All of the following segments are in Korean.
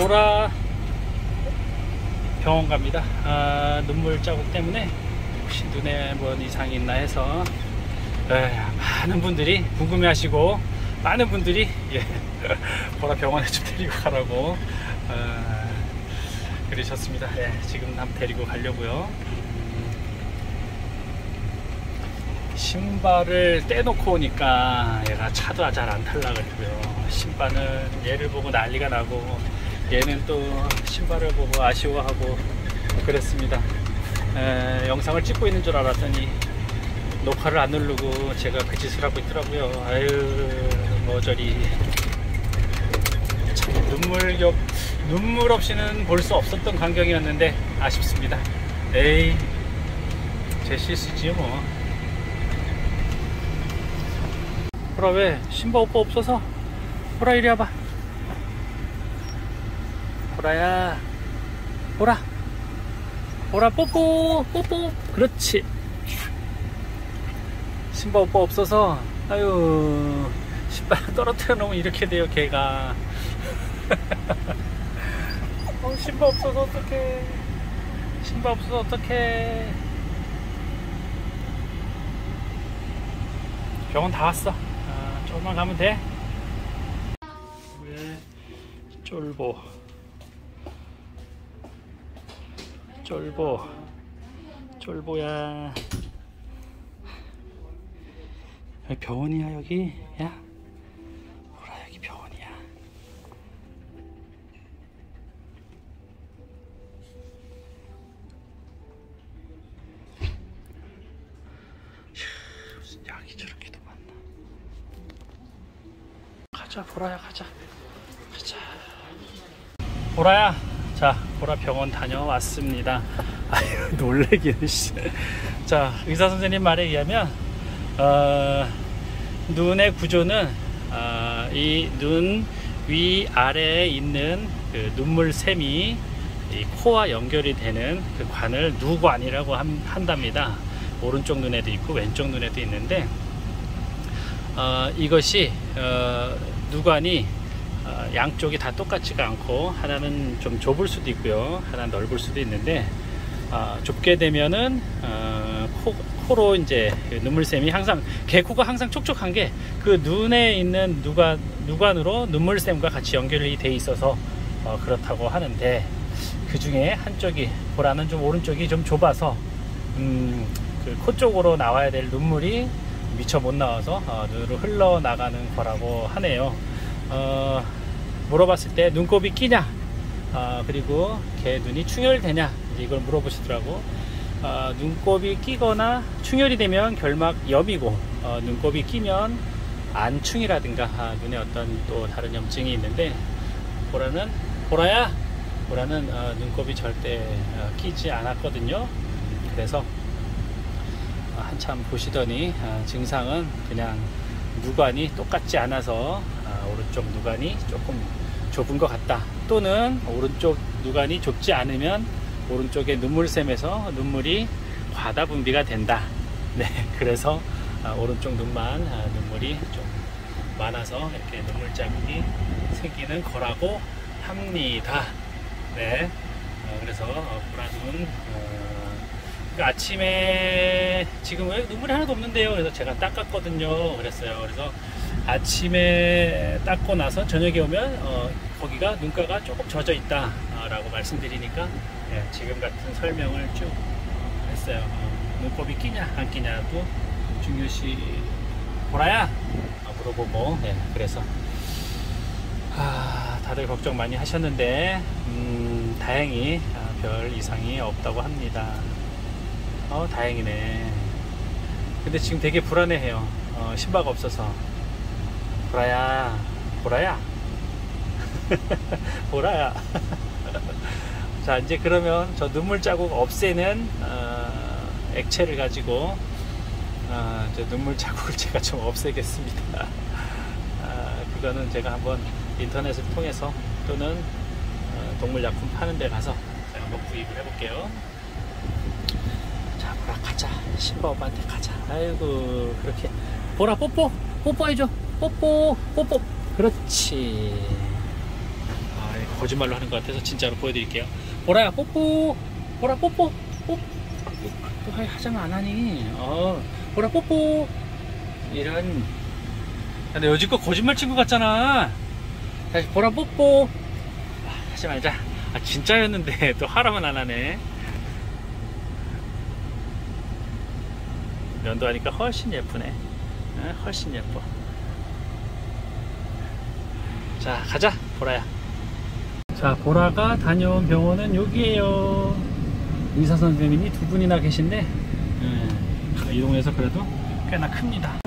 보라 병원 갑니다. 아, 눈물 자국 때문에 혹시 눈에 뭔 이상이 있나 해서 에, 많은 분들이 궁금해하시고 많은 분들이 예, 보라 병원에 좀 데리고 가라고 어, 그러셨습니다. 예, 지금 한번 데리고 가려고요. 음, 신발을 떼놓고 오니까 얘가 차도 잘 안 탈라 그러고요. 신발은 얘를 보고 난리가 나고 얘는 또 신발을 보고 아쉬워하고 그랬습니다. 에, 영상을 찍고 있는 줄 알았더니 녹화를 안 누르고 제가 그 짓을 하고 있더라고요. 아유, 뭐 저리 참 눈물 겹 눈물 없이는 볼 수 없었던 광경이었는데 아쉽습니다. 에이, 제 실수지요 뭐. 보라 왜 신발 오빠 없어서 보라 이리 와봐. 보라야, 보라, 보라 뽀뽀 뽀뽀. 그렇지. 신발 오빠 없어서. 아유 신발 떨어뜨려 놓으면 이렇게 돼요 걔가. 어, 신발 없어서 어떡해. 신발 없어서 어떡해. 병원 다 왔어. 아, 조금만 가면 돼. 왜 쫄보 쫄보 쫄보야. 여기 병원이야 여기? 야? 보라 여기 병원이야? 휴, 무슨 약이 저렇게도 많나? 가자 보라야 가자. 가자. 보라야 자 보라 병원 다녀왔습니다 아유 놀래기는 씨. 자 의사 선생님 말에 의하면 어, 눈의 구조는 어, 이눈 위 아래에 있는 그 눈물샘이 이 코와 연결이 되는 그 관을 누관이라고 함- 한답니다. 오른쪽 눈에도 있고 왼쪽 눈에도 있는데 어, 이것이 어, 누관이 어, 양쪽이 다 똑같지가 않고 하나는 좀 좁을 수도 있고요, 하나는 넓을 수도 있는데 어, 좁게 되면은 어, 코, 코로 이제 그 눈물샘이 항상 개코가 항상 촉촉한 게 그 눈에 있는 누관 누관으로 눈물샘과 같이 연결이 돼 있어서 어, 그렇다고 하는데 그 중에 한쪽이 보라는 좀 오른쪽이 좀 좁아서 음, 그 코 쪽으로 나와야 될 눈물이 미처 못 나와서 어, 눈으로 흘러 나가는 거라고 하네요. 어, 물어봤을 때 눈곱이 끼냐, 아, 그리고 걔 눈이 충혈되냐 이걸 물어보시더라고. 아, 눈곱이 끼거나 충혈이 되면 결막 염이고 어, 눈곱이 끼면 안충이라든가 아, 눈에 어떤 또 다른 염증이 있는데 보라는 보라야 보라는 어, 눈곱이 절대 어, 끼지 않았거든요. 그래서 어, 한참 보시더니 아, 증상은 그냥 누관이 똑같지 않아서 아, 오른쪽 누관이 조금 좁은 것 같다. 또는 오른쪽 누관이 좁지 않으면 오른쪽의 눈물샘에서 눈물이 과다 분비가 된다. 네, 그래서 아, 오른쪽 눈만 아, 눈물이 좀 많아서 이렇게 눈물 자국이 생기는 거라고 합니다. 네, 어, 그래서 어, 보라눈 어, 그 아침에 지금 왜 눈물이 하나도 없는데요. 그래서 제가 닦았거든요. 그랬어요. 그래서 아침에 닦고 나서 저녁에 오면 어, 거기가 눈가가 조금 젖어 있다 라고 말씀드리니까 예, 지금 같은 설명을 쭉 어, 했어요. 어, 눈곱이 끼냐 안 끼냐도 중요시 보라야 어, 물어보고 예, 그래서 아, 다들 걱정 많이 하셨는데 음, 다행히 아, 별 이상이 없다고 합니다. 어 다행이네. 근데 지금 되게 불안해해요. 어, 신바가 없어서. 보라야, 보라야, 보라야. 자 이제 그러면 저 눈물 자국 없애는 어, 액체를 가지고 어, 저 눈물 자국을 제가 좀 없애겠습니다. 아, 그거는 제가 한번 인터넷을 통해서 또는 어, 동물약품 파는 데 가서 제가 한번 구입을 해볼게요. 자, 보라 가자. 신바 오빠한테 가자. 아이고, 그렇게. 보라 뽀뽀! 뽀뽀해줘! 뽀뽀! 뽀뽀! 그렇지. 아이고. 거짓말로 하는 것 같아서 진짜로 보여드릴게요. 보라야 뽀뽀. 보라 뽀뽀. 뽀뽀. 또 하- 하자면 안 하니. 어. 보라 뽀뽀. 이런. 근데 여지껏 거짓말 친구 같잖아. 다시 보라 뽀뽀. 아, 하지 말자. 아 진짜였는데 또 하라면 안 하네. 면도하니까 훨씬 예쁘네. 어, 훨씬 예뻐. 자, 가자, 보라야. 자, 보라가 다녀온 병원은 여기에요. 의사 선생님이 두 분이나 계신데, 음, 이 동네에서 그래도 꽤나 큽니다.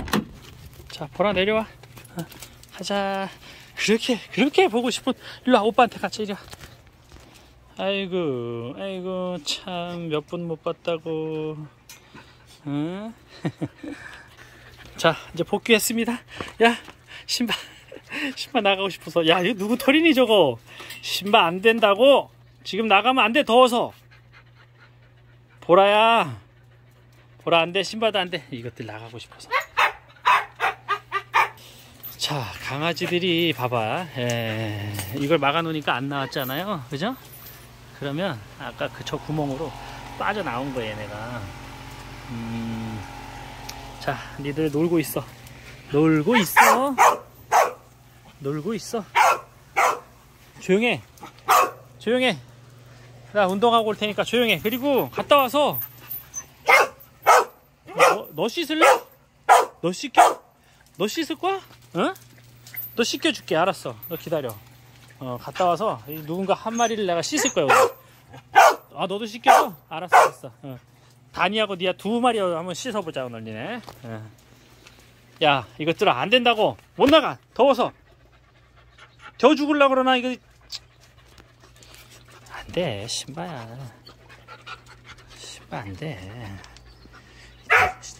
자, 보라 내려와. 어, 가자. 그렇게, 그렇게 보고 싶은, 일로 와, 오빠한테 같이 이리 와. 아이고, 아이고, 참, 몇 분 못 봤다고. 응? 자, 이제 복귀했습니다. 야, 신발, 신발 나가고 싶어서. 야, 이거 누구 털이니 저거? 신발 안 된다고? 지금 나가면 안 돼, 더워서. 보라야. 보라 안 돼, 신발도 안 돼. 이것들 나가고 싶어서. 자, 강아지들이 봐봐. 에, 이걸 막아 놓으니까 안 나왔잖아요. 그죠? 그러면 아까 그 저 구멍으로 빠져나온 거예요, 얘네가. 음, 자, 니들 놀고 있어. 놀고 있어. 놀고 있어. 조용해. 조용해. 나 운동하고 올 테니까 조용해. 그리고 갔다 와서 너, 너 씻을래? 너 씻겨? 너 씻을 거야? 응? 너 씻겨줄게. 알았어. 너 기다려. 어, 갔다 와서 이 누군가 한 마리를 내가 씻을 거야. 오늘. 아, 너도 씻겨줘? 알았어, 알았어. 어. 다니하고 니야 두 마리 한번 씻어보자 오늘 니네 어. 야 이것들아 안 된다고 못 나가 더워서 겨 죽을라 그러나 이거 안돼 신바야 신바 안돼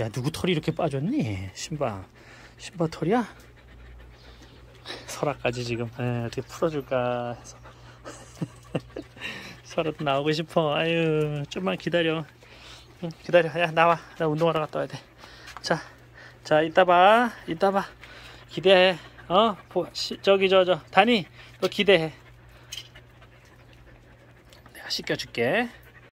야 누구 털이 이렇게 빠졌니 신바 신바 털이야 설아까지 지금 에, 어떻게 풀어줄까 해서 설아도 나오고 싶어 아유 좀만 기다려 응, 기다려. 야, 나와. 나 운동하러 갔다 와야 돼. 자, 자, 이따 봐. 이따 봐. 기대해. 어? 저기, 저, 저. 다니, 너 기대해. 내가 씻겨줄게.